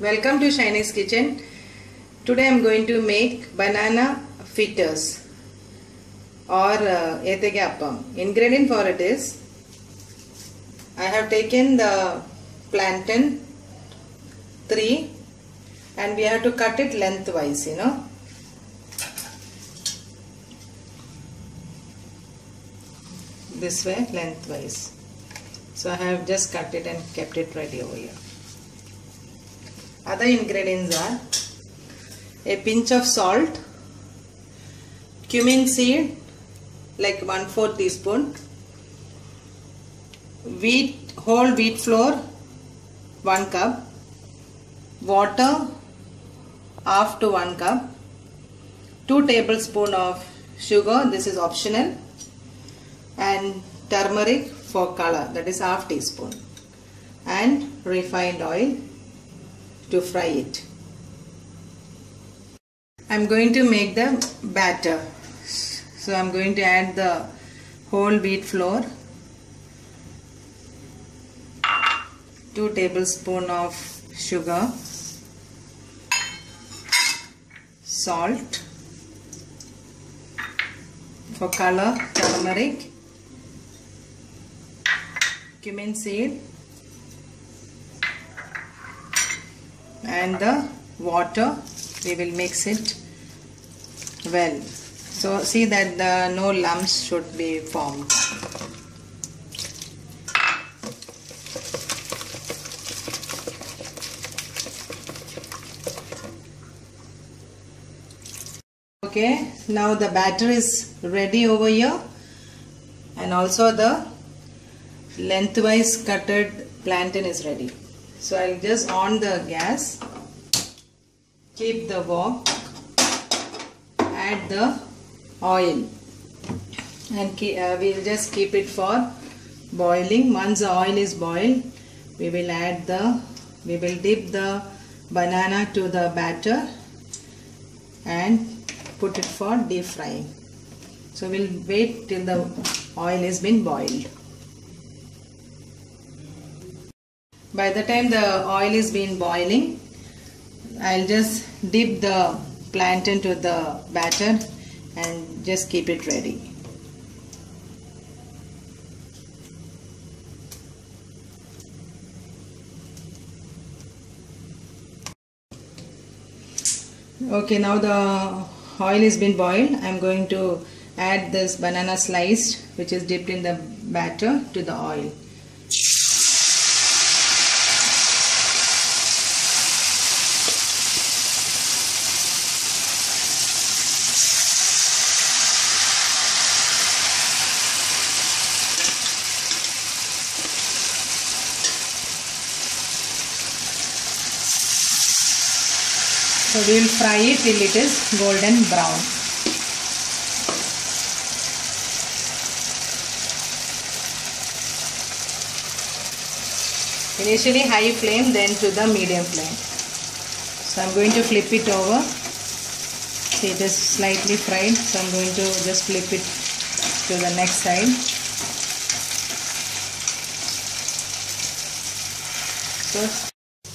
Welcome to Shiny's Kitchen. Today I am going to make banana fritters or uh, appam. Ingredient for it is I have taken the plantain 3 and we have to cut it lengthwise, you know. This way lengthwise. So I have just cut it and kept it ready over here. Other ingredients are a pinch of salt, cumin seed like 1 4 teaspoon, wheat whole wheat flour 1 cup, water half to 1 cup, 2 tablespoon of sugar this is optional and turmeric for color that is half teaspoon and refined oil to fry it. I'm going to make the batter. So I'm going to add the whole wheat flour, 2 tablespoon of sugar, salt, for color turmeric, cumin seed and the water we will mix it well. So see that the no lumps should be formed. Okay now the batter is ready over here. And also the lengthwise cutted plantain is ready so I'll just on the gas keep the wok add the oil. And uh, we'll just keep it for boiling. Once the oil is boiled we will add the we will dip the banana to the batter and put it for deep frying. So we'll wait till the oil has been boiled by the time the oil is been boiling I'll just dip the plantain to the batter and just keep it ready. Okay now the oil has been boiled. I'm going to add this banana sliced which is dipped in the batter to the oil So we will fry it till it is golden brown. Initially high flame then to the medium flame. So I am going to flip it over. See it is slightly fried so I am going to just flip it to the next side. So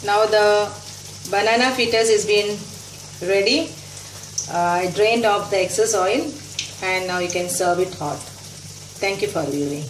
now the banana fritters is been ready. Uh, I drained off the excess oil and now you can serve it hot. Thank you for viewing